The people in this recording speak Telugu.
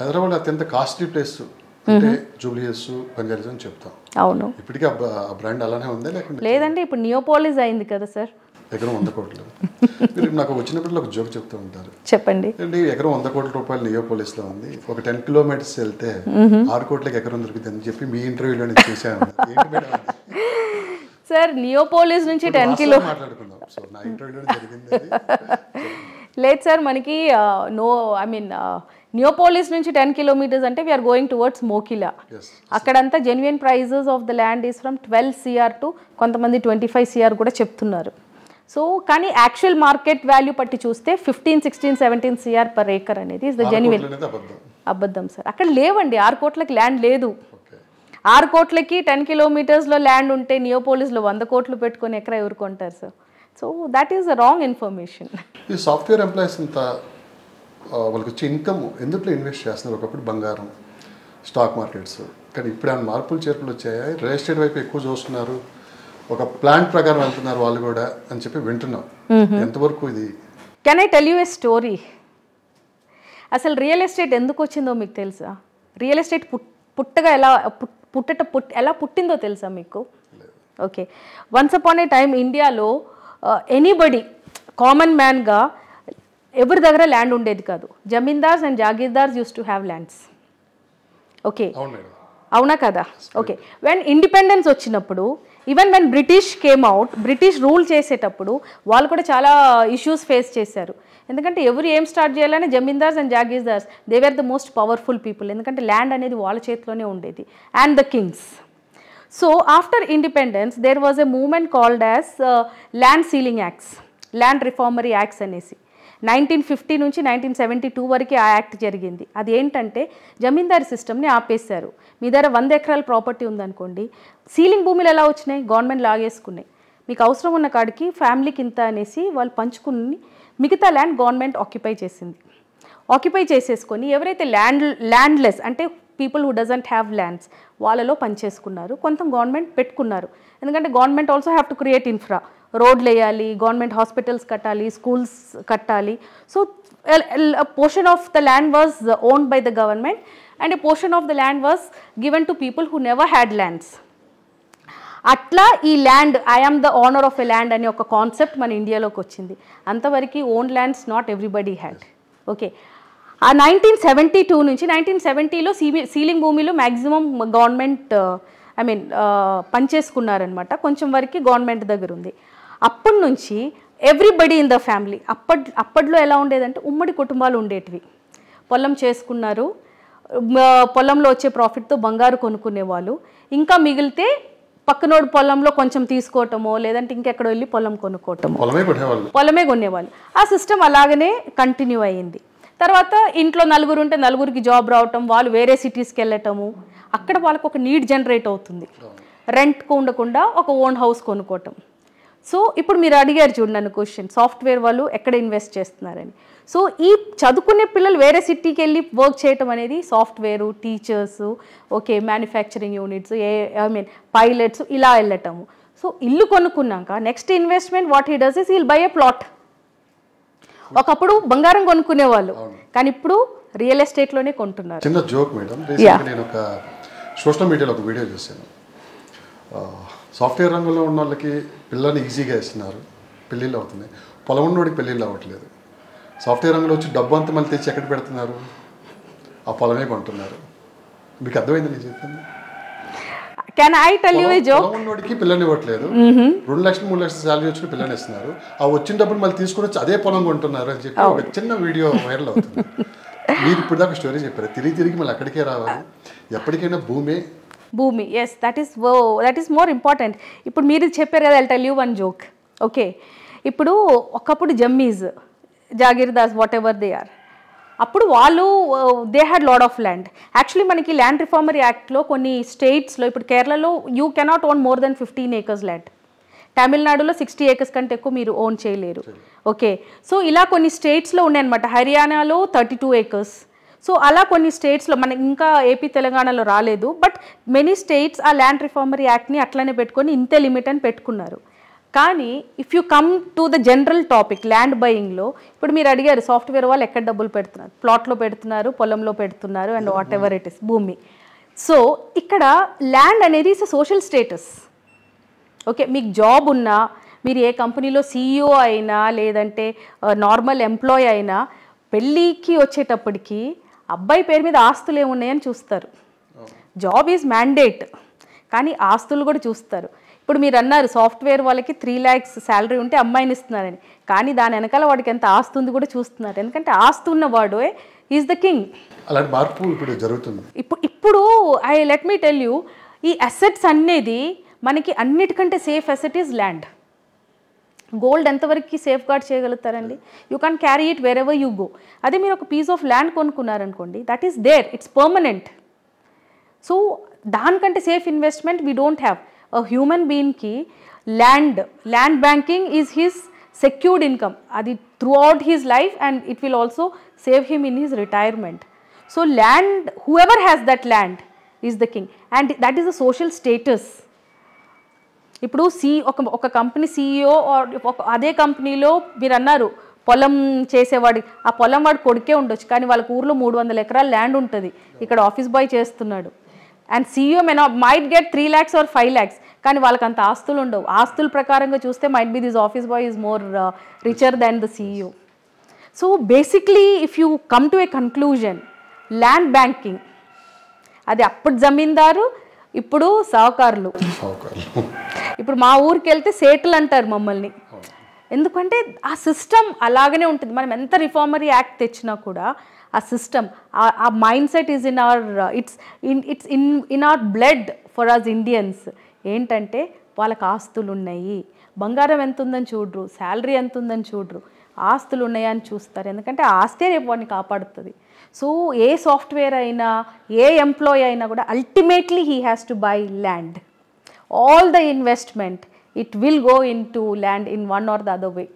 హైదరాబాద్ అత్యంత కాస్ట్లీ ప్లేస్ అంటే జూబ్లీస్ బంజారీస్ అని చెప్తాం. అవును. ఇప్పటికీ ఆ బ్రాండ్ అలానే ఉందా లేకుంటే? లేదంటే ఇప్పుడు నియోపోలిస్ అయింది కదా సార్. ఎకరం వంద కోట్లు. మీరు నాకు వచ్చినప్పుడు ఒక జోక్ చెప్తూ ఉంటారు. చెప్పండి. ఏంటి ఎకరం వంద కోట్ల రూపాయలు నియోపోలిస్లో ఉంది. ఒక టెన్ కిలోమీటర్స్ వెళ్తే ఆరు కోట్లకి ఎకరం దొరుకుతుంది అని చెప్పి మీ ఇంటర్వ్యూలో నేను చూశాను? సార్ నియోపోలిస్ నుంచి టెన్ కిలో మాట్లాడుకుందాం. సో నా ఇంటర్వ్యూలో జరిగింది. లేదు సార్ మనకి నో ఐ మీన్ నియోపోలిస్ నుంచి టెన్ కిలోమీటర్స్ అంటే వీఆర్ గోయింగ్ టువర్డ్స్ మోకిలా. అక్కడంతా genuine prices of the land is from twelve CR to కొంతమంది ట్వంటీ ఫైవ్ సిఆర్ కూడా చెప్తున్నారు. సో కానీ యాక్చువల్ మార్కెట్ వాల్యూ పట్టి చూస్తే fifteen sixteen seventeen CR per acre అనేది ఇస్ ద జెన్యున్ అబద్ధం. సార్ అక్కడ లేవండి ఆరు కోట్లకి ల్యాండ్ లేదు. ఆరు కోట్లకి టెన్ కిలోమీటర్స్లో ల్యాండ్ ఉంటే నియోపోలిస్లో వంద కోట్లు పెట్టుకొని ఎక్కడ ఎవరు కొంటారు sir so that is wrong information ఈ సాఫ్ట్వేర్ ఎంప్లాయీస్ ఆ, వాళ్ళకి వచ్చే ఇన్కమ్ ఎందుట్లో ఇన్వెస్ట్ చేస్తున్నారు ఒకప్పుడు బంగారం స్టాక్ మార్కెట్స్ కానీ ఇప్పుడు ఏమైనా మార్పులు చేర్పులు వచ్చాయా? రియల్ ఎస్టేట్ వైపు ఎక్కువ చూస్తున్నారు. ఒక ప్లాన్ ప్రకారం వెళ్తున్నారు వాళ్ళు కూడా అని చెప్పి వింటున్నాం. ఎంతవరకు ఇది? Can I tell you a story అసలు రియల్ ఎస్టేట్ ఎందుకు వచ్చిందో మీకు తెలుసా? రియల్ ఎస్టేట్ పుట్ పుట్టగా ఎలా పుట్- పుట్టట పుట్ ఎలా పుట్టిందో తెలుసా మీకు? Okay once upon a time ఇండియాలో ఎనీబడి కామన్ మ్యాన్గా ఎవరి దగ్గర ల్యాండ్ ఉండేది కాదు. Zamindars and jagirdars used to have lands okay అవును కదా? ఓకే వెన్ ఇండిపెండెన్స్ వచ్చినప్పుడు even when British came out British rule చేసేటప్పుడు వాళ్ళు కూడా చాలా ఇష్యూస్ ఫేస్ చేశారు. ఎందుకంటే ఎవరు ఏం స్టార్ట్ చేయాలని zamindars and jagirdars they were the most powerful people ఎందుకంటే ల్యాండ్ అనేది వాళ్ళ చేతిలోనే ఉండేది. And the kings so after independence there was a movement called as land ceiling acts land reformatory acts అనేసి. నైన్టీన్ ఫిఫ్టీ నుంచి నైన్టీన్ సెవెంటీ టూ వరకు ఆ యాక్ట్ జరిగింది. అది ఏంటంటే జమీందారీ సిస్టమ్ని ఆపేశారు. మీ దగ్గర వంద ఎకరాల ప్రాపర్టీ ఉందనుకోండి సీలింగ్ భూములు ఎలా వచ్చినాయి? గవర్నమెంట్ లాగేసుకున్నాయి. మీకు అవసరం ఉన్న కాడికి ఫ్యామిలీకి ఇంత అనేసి వాళ్ళు పంచుకుని మిగతా ల్యాండ్ గవర్నమెంట్ ఆక్యుపై చేసింది. ఆక్యుపై చేసేసుకొని ఎవరైతే ల్యాండ్ ల్యాండ్లెస్ అంటే people who doesn't have lands వాళ్ళలో పనిచేసుకున్నారు. కొంత గవర్నమెంట్ పెట్టుకున్నారు. ఎందుకంటే government also have to create infra. రోడ్లు వేయాలి గవర్నమెంట్ హాస్పిటల్స్ కట్టాలి స్కూల్స్ కట్టాలి. So portion of the land was owned by the government and a portion of the land was given to people who never had lands అట్లా ఈ land I am the owner of a land అనే ఒక కాన్సెప్ట్ మన ఇండియాలోకి వచ్చింది. అంతవరకు own lands not everybody had okay ఆ నైన్టీన్ సెవెంటీ టూ నుంచి నైన్టీన్ సెవెంటీలో సీమి సీలింగ్ భూమిలో మ్యాక్సిమం గవర్నమెంట్ ఐ మీన్ పనిచేసుకున్నారనమాట కొంచెం వరకు గవర్నమెంట్ దగ్గర ఉంది. అప్పటి నుంచి ఎవ్రీబడి ఇన్ ద ఫ్యామిలీ అప్పట్ అప్పట్లో ఎలా ఉండేదంటే ఉమ్మడి కుటుంబాలు ఉండేటివి. పొలం చేసుకున్నారు పొలంలో వచ్చే ప్రాఫిట్తో బంగారు కొనుక్కునేవాళ్ళు. ఇంకా మిగిలితే పక్కనోడు పొలంలో కొంచెం తీసుకోవటమో లేదంటే ఇంకెక్కడో వెళ్ళి పొలం కొట్టేవాళ్ళు పొలమే కొనేవాళ్ళు. ఆ సిస్టమ్ అలాగనే కంటిన్యూ అయ్యింది. తర్వాత ఇంట్లో నలుగురు ఉంటే నలుగురికి జాబ్ రావటం వాళ్ళు వేరే సిటీస్కి వెళ్ళటము అక్కడ వాళ్ళకు ఒక నీడ్ జనరేట్ అవుతుంది. రెంట్కు ఉండకుండా ఒక ఓన్ హౌస్ కొనుక్కోవటం. సో ఇప్పుడు మీరు అడిగారు చూడండి నన్ను క్వశ్చన్ సాఫ్ట్వేర్ వాళ్ళు ఎక్కడ ఇన్వెస్ట్ చేస్తున్నారని. సో ఈ చదువుకునే పిల్లలు వేరే సిటీకి వెళ్ళి వర్క్ చేయటం అనేది software teachers okay manufacturing units uh I mean pilots ఇలా వెళ్ళటము. సో ఇల్లు కొనుక్కున్నాక next investment what he does is will buy a plot ఒకప్పుడు బంగారం కొనుక్కునేవాళ్ళు. కానీ ఇప్పుడు రియల్ ఎస్టేట్లోనే కొంటున్నారు. చిన్న జోక్ మేడం నేను ఒక సోషల్ మీడియాలో ఒక వీడియో చూశాను. ఆ, సాఫ్ట్వేర్ రంగంలో ఉన్న వాళ్ళకి పిల్లల్ని ఈజీగా ఇస్తున్నారు. పెళ్ళిళ్ళు అవుతున్నాయి. పొలం ఉన్నోడికి పెళ్ళిళ్ళు అవ్వట్లేదు. సాఫ్ట్వేర్ రంగంలో వచ్చి డబ్బు అంతా మళ్ళీ తెచ్చి ఎక్కడ పెడుతున్నారు? ఆ పొలమే కొంటున్నారు. మీకు అర్థమైంది నేను చెప్పింది can I tell you a joke ఉన్నోడికి పిల్లని ఇవ్వట్లేదు. రెండు లక్షలు మూడు లక్షలు శాలరీ వచ్చి పిల్లని ఇస్తున్నారు. ఆ వచ్చిన డబ్బులు మళ్ళీ తీసుకుని వచ్చి అదే పొలం కొంటున్నారు అని చెప్పి ఒక చిన్న వీడియో వైరల్ అవుతుంది. మీరు ఇప్పుడు దాకా స్టోరీ చెప్పారు. తిరిగి తిరిగి మళ్ళీ అక్కడికే రావాలి. ఎప్పటికైనా భూమే భూమి. Yes that is that is more important ఇప్పుడు మీరు చెప్పారు కదా tell you one joke okay ఇప్పుడు ఒకప్పుడు జమ్మీస్ జాగీర్దాస్ వాట్ ఎవర్ దే ఆర్ అప్పుడు వాళ్ళు they had lot of land actually మనకి ల్యాండ్ రిఫార్మరీ యాక్ట్లో కొన్ని స్టేట్స్లో ఇప్పుడు కేరళలో you cannot own more than fifteen acres land తమిళనాడులో సిక్స్టీ ఏకర్స్ కంటే ఎక్కువ మీరు ఓన్ చేయలేరు. ఓకే సో ఇలా కొన్ని స్టేట్స్లో ఉన్నాయన్నమాట. హర్యానాలో థర్టీ టూ ఏకర్స్ సో అలా కొన్ని స్టేట్స్లో మన ఇంకా ఏపీ తెలంగాణలో రాలేదు. బట్ మెనీ స్టేట్స్ ఆ ల్యాండ్ రిఫార్మరీ యాక్ట్ని అట్లనే పెట్టుకొని ఇంతే లిమిట్ అని పెట్టుకున్నారు. కానీ if you come to the general topic land బయింగ్లో ఇప్పుడు మీరు అడిగారు సాఫ్ట్వేర్ వాళ్ళు ఎక్కడ డబ్బులు పెడుతున్నారు? ప్లాట్లో పెడుతున్నారు పొలంలో పెడుతున్నారు and what ever it is భూమి. సో ఇక్కడ ల్యాండ్ అనేది ఇస్ సోషల్ స్టేటస్ ఓకే మీకు జాబ్ ఉన్నా మీరు ఏ కంపెనీలో సీఈఓ అయినా లేదంటే uh, నార్మల్ ఎంప్లాయ్ అయినా పెళ్ళికి వచ్చేటప్పటికి అబ్బాయి పేరు మీద ఆస్తులు ఏమున్నాయని చూస్తారు. జాబ్ ఈజ్ మ్యాండేట్ కానీ ఆస్తులు కూడా చూస్తారు. ఇప్పుడు మీరు అన్నారు సాఫ్ట్వేర్ వాళ్ళకి త్రీ ల్యాక్స్ శాలరీ ఉంటే అమ్మాయిని ఇస్తున్నారని. కానీ దాని వెనకాల వాడికి ఎంత ఆస్తి ఉంది కూడా చూస్తున్నారు. ఎందుకంటే ఆస్తి ఉన్నవాడు ఈజ్ ద కింగ్ అలాంటి మార్పు ఇప్పుడు జరుగుతుంది. ఇప్పుడు ఇప్పుడు I let me tell you ఈ అసెట్స్ అనేది మనకి అన్నిటికంటే safe asset is land gold ఎంతవరకు safeguard చేయగలుగుతారండి? You can carry it wherever you go అదే మీరు ఒక piece of land కొనుక్కున్నారనుకోండి that is there it's permanent so దానికంటే safe investment we don't have a human బీయింగ్కి land land banking is his secured income అది throughout his life and it will also save him in his retirement so land whoever has that land is the king and that is the social status ఇప్పుడు సి ఒక ఒక కంపెనీ సీఈఓ ఒక అదే కంపెనీలో మీరు అన్నారు పొలం చేసేవాడి ఆ పొలం వాడు కొడుకే ఉండొచ్చు కానీ వాళ్ళ ఊర్లో మూడు వందల ఎకరాల ల్యాండ్ ఉంటుంది. ఇక్కడ ఆఫీస్ బాయ్ చేస్తున్నాడు. And CEO may might get three lakhs or five lakhs కానీ వాళ్ళకి అంత ఆస్తులు ఉండవు. ఆస్తుల ప్రకారంగా చూస్తే might be this office boy is more richer than the CEO so basically if you come to a conclusion land banking అది అప్పుడు జమీందారు ఇప్పుడు సహకారులు. ఇప్పుడు మా ఊరికి వెళ్తే సేట్లు అంటారు మమ్మల్ని. ఎందుకంటే ఆ సిస్టమ్ అలాగనే ఉంటుంది. మనం ఎంత రిఫార్మరీ యాక్ట్ తెచ్చినా కూడా ఆ సిస్టమ్ ఆ mind set is in our it's in it's in in our blood for us Indians ఏంటంటే వాళ్ళకి ఆస్తులు ఉన్నాయి. బంగారం ఎంత ఉందని చూడరు శాలరీ ఎంత ఉందని చూడరు. ఆస్తులు ఉన్నాయా అని చూస్తారు. ఎందుకంటే ఆ ఆస్తే రేపు వాడిని కాపాడుతుంది. సో ఏ సాఫ్ట్వేర్ అయినా ఏ ఎంప్లాయ్ అయినా కూడా ultimately he has to buy land all the investment it will go into land in one or the other way